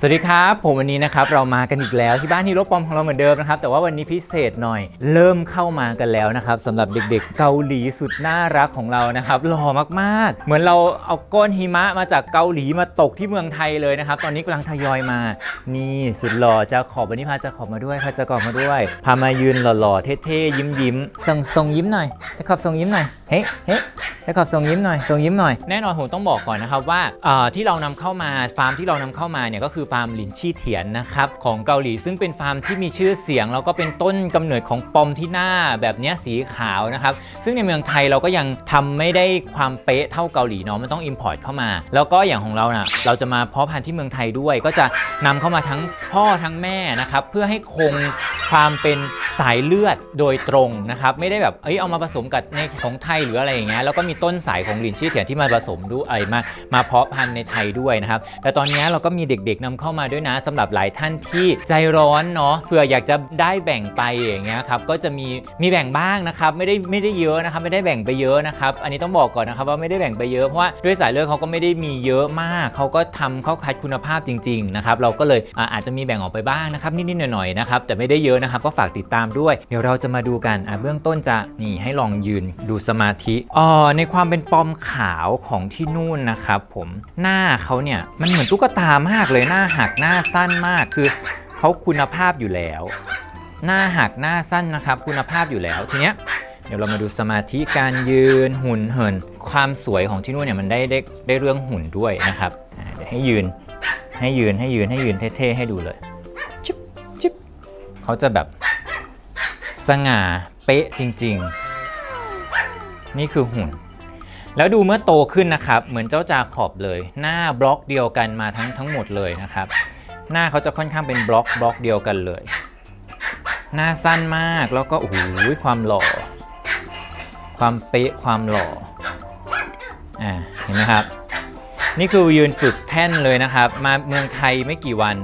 สวัสดีครับ ผมวันนี้นะครับเรามากันอีกแล้วที่บ้านฮีโร่ปอมของเราเหมือนเดิมนะครับแต่ว่าวันนี้พิเศษหน่อย เริ่มเข้ามากันแล้วนะครับสำหรับเด็กๆ เกาหลีสุดน่ารักของเรานะครับหล่อมากๆ เหมือนเราเอาก้อนหิมะมาจากเกาหลีมาตกที่เมืองไทยเลยนะครับตอนนี้กำลังทยอยมา นี่สุดหล่อจะขอบวันนี้พาจะขอบมาด้วยพาจะขอบมาด้วย พามายืนหล่อๆเท่ๆยิ้มๆส่งส่งยิ้มหน่อย จะขอบส่งยิ้มหน่อยเฮ้เฮ้จะขอบส่งยิ้มหน่อยส่งยิ้มหน่อยแน่นอนผมต้องบอกก่อนนะครับว่าที่เรานำเข้ามาฟาร์มที่เรานำเข้ามาเนี่ยก็คือฟาร์มหลินชี่เถียนนะครับของเกาหลีซึ่งเป็นฟาร์มที่มีชื่อเสียง แล้วก็เป็นต้นกำเนิดของปอมที่หน้าแบบนี้สีขาวนะครับซึ่งในเมืองไทยเราก็ยังทำไม่ได้ความเป๊ะเท่าเกาหลีเนาะมันต้อง import เข้ามา แล้วก็อย่างของเราน่ะเราจะมาเพาะพันธุ์ที่เมืองไทยด้วย ก็จะนำเข้ามาทั้งพ่อทั้งแม่นะครับเพื่อให้คง ความเป็นสายเลือดโดยตรงนะครับ ไม่ได้แบบเอ้ยเอามาผสมกับในของไทยหรืออะไรอย่างเงี้ยแล้วก็มีต้นสายของหลินชี่เถียนที่มาผสมด้วยไอ้มามาเพาะพันธุ์ในไทยด้วยนะครับ แต่ตอนนี้เราก็มีเด็กๆนำเข้ามาด้วยนะสำหรับหลายท่านที่ใจร้อนเนาะเผื่ออยากจะได้แบ่งไปอย่างเงี้ยครับก็จะมีมีแบ่งบ้างนะครับ ไม่ได้ไม่ได้เยอะนะครับ ไม่ได้แบ่งไปเยอะนะครับ อันนี้ต้องบอกก่อนนะครับว่าไม่ได้แบ่งไปเยอะเพราะว่าด้วยสายเลือดเขาก็ไม่ได้มีเยอะมากเขาก็ทำเข้าคัดคุณภาพจริงๆนะครับเราก็เลยอาจจะมีแบ่งออกไปบ้างนะครับนิดๆหน่อยๆนะครับแต่ไม่ได้เยอะนะครับก็ฝากติดตามด้วย เดี๋ยวเราจะมาดูกันอะเบื้องต้นจะนี่ให้ลองยืนดูสมาธิอ๋อในความเป็นปอมขาวของที่นู่นนะครับผมหน้าเขาเนี่ยมันเหมือนตุ๊กตามากเลยหน้าหักหน้าสั้นมากคือเขาคุณภาพอยู่แล้ว หน้าหักหน้าสั้นนะครับ คุณภาพอยู่แล้วทีเนี้ยเดี๋ยวเรามาดูสมาธิการยืนหุ่นเหินความสวยของที่นู่นเนี่ยมันได้ได้ได้เรื่องหุ่นด้วยนะครับเดี๋ยวให้ยืนให้ยืนให้ยืนให้ยืนเท่ๆให้ดูเลย เขาจะแบบสง่าเป๊ะจริง ๆ นี่คือหุ่น แล้วดูเมื่อโตขึ้นนะครับ เหมือนเจ้าจาขอบเลย หน้าบล็อกเดียวกันมาทั้งทั้งหมดเลยนะครับ หน้าเขาจะค่อนข้างเป็นบล็อกบล็อกเดียวกันเลย หน้าสั้นมากแล้วก็โอ้โหความหล่อ ความเป๊ะความหล่ออ่าเห็นไหมครับ นี่คือยืนฝึกแท่นเลยนะครับ มาเมืองไทยไม่กี่วัน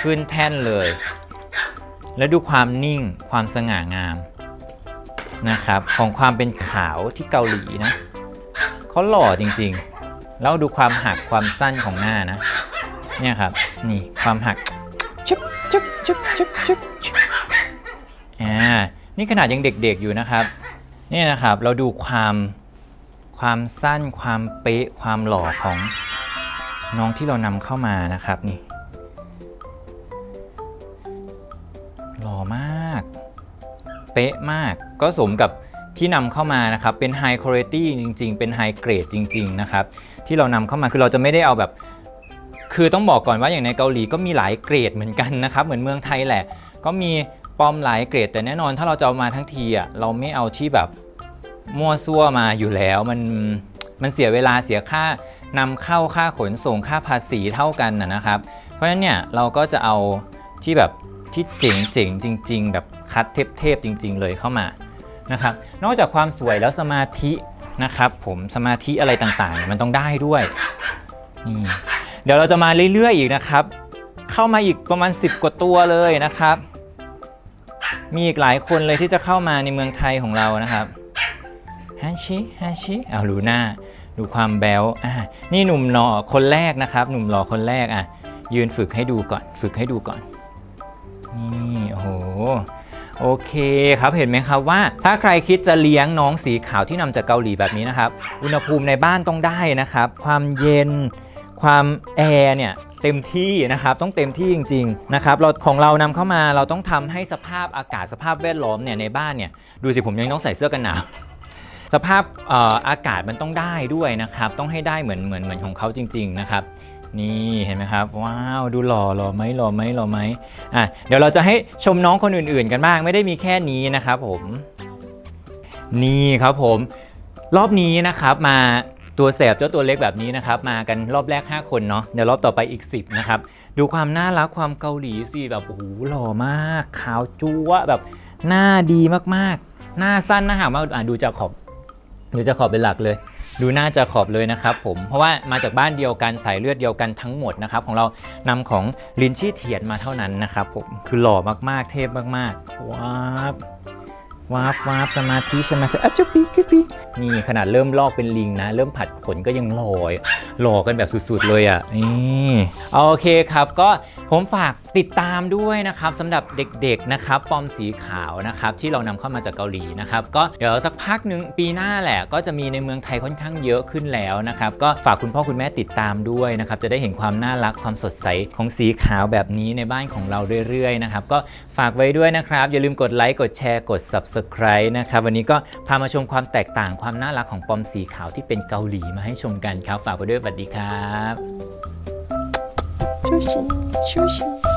ขึ้นแท่นเลย แล้วดูความนิ่งความสง่างามนะครับของความเป็นขาวที่เกาหลีนะเขาหล่อจริงๆ แล้วดูความหักความสั้นของหน้านะเนี่ยครับนี่ความหักชุบชุบชุบชุบชุบชุบอ่านี่ขนาดยังเด็กๆอยู่นะครับนี่นะครับเราดูความความสั้นความเป๊ะความหล่อของน้องที่เรานำเข้ามานะครับนี่ เป๊ะมาก ก็สมกับที่นำเข้ามานะครับ เป็น High Quality จริง ๆ เป็น High Grade จริง ๆ นะครับ ที่เรานำเข้ามาคือเราจะไม่ได้เอาแบบ คือต้องบอกก่อนว่าอย่างในเกาหลีก็มีหลายเกรดเหมือนกันนะครับ เหมือนเมืองไทยแหละ ก็มีปอมหลายเกรด แต่แน่นอนถ้าเราจะเอามาทั้งทีอะเราไม่เอาที่แบบมั่วซั่วมาอยู่แล้วมันมันเสียเวลาเสียค่านำเข้าค่าขนส่งค่าภาษีเท่ากันนะครับ เพราะฉะนั้นเนี่ยเราก็จะเอาที่แบบ ที่เจ๋งๆจริง ๆ แบบคัดเทพๆจริง ๆ เลยเข้ามานะครับ นอกจากความสวยแล้วสมาธินะครับ ผมสมาธิอะไรต่างๆ มันต้องได้ด้วยนี่เดี๋ยวเราจะมาเรื่อยๆอีกนะครับ เข้ามาอีกประมาณ 10 กว่าตัวเลยนะครับ มีอีกหลายคนเลยที่จะเข้ามาในเมืองไทยของเรานะครับฮัชิฮัชิเอาดูหน้าดูความแบลอะนี่หนุ่มหล่อคนแรกนะครับ หนุ่มหล่อคนแรกอะยืนฝึกให้ดูก่อน ฝึกให้ดูก่อน นี่โอ้โหโอเคครับเห็นไหมครับว่า ถ้าใครคิดจะเลี้ยงน้องสีขาวที่นำจากเกาหลีแบบนี้นะครับ อุณหภูมิในบ้านต้องได้นะครับ ความเย็น ความแอร์เนี่ยเต็มที่นะครับต้องเต็มที่จริงๆนะครับเราของเรานำเข้ามาเราต้องทำให้สภาพอากาศสภาพแวดล้อมเนี่ยในบ้านเนี่ยดูสิผมยังต้องใส่เสื้อกันหนาวสภาพอออากาศมันต้องได้ด้วยนะครับ ต้องให้ได้เหมือนเหมือนเหมือนของเขาจริง ๆ นะครับ นี่เห็นไหมครับ ว้าวดูหล่อหล่อไหมหล่อไหมหล่อไหมอะเดี๋ยวเราจะให้ชมน้องคนอื่นๆ กันบ้างไม่ได้มีแค่นี้นะครับผม นี่ครับผม รอบนี้นะครับมาตัวแสบเจ้าตัวเล็กแบบนี้นะครับมากันรอบแรก 5 คนเนาะเดี๋ยวรอบต่อไปอีก 10นะครับดูความน่ารักความเกาหลีสิแบบโอ้โหหล่อมากขาวจั๊วะแบบหน้าดีมากๆ หน้าสั้นหน้าหางมากอะดูจากขอบดูจากขอบเป็นหลักเลย ดูหน้าจะขอบเลยนะครับผมเพราะว่ามาจากบ้านเดียวกันสายเลือดเดียวกันทั้งหมดนะครับของเรานำของลินชี่เทียนมาเท่านั้นนะครับผมคือหล่อมากๆเทพมากๆว้าว วาบวาบสมาธิสมาธิอะจุ๊ปีจุ๊บปีนี่ขนาดเริ่มลอกเป็นลิงนะ เริ่มผัดขนก็ยังล่อหล่อกันแบบสุดๆเลยอะนี่โอเคครับ ก็ผมฝากติดตามด้วยนะครับสำหรับเด็กๆนะครับ ปอมสีขาวนะครับ ที่เรานำเข้ามาจากเกาหลีนะครับ ก็เดี๋ยวสักพักหนึ่งปีหน้าแหละ ก็จะมีในเมืองไทยค่อนข้างเยอะขึ้นแล้วนะครับ ก็ฝากคุณพ่อคุณแม่ติดตามด้วยนะครับ จะได้เห็นความน่ารักความสดใสของสีขาวแบบนี้ในบ้านของเราเรื่อยๆนะครับ ก็ฝากไว้ด้วยนะครับ อย่าลืมกดไลค์กดแชร์กด subscribe Subscribe นะครับวันนี้ก็พามาชมความแตกต่างความน่ารักของปอมสีขาวที่เป็นเกาหลีมาให้ชมกันครับฝากไปด้วยสวัสดีครับชูชิชูชิ